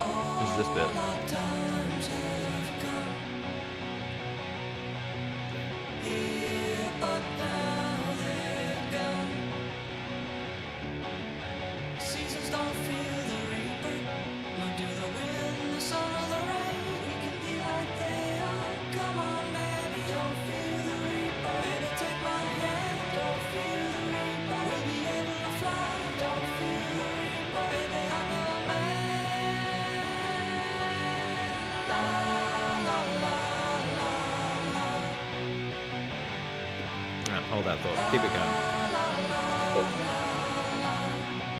This is this bit. Hold that thought. Keep it going.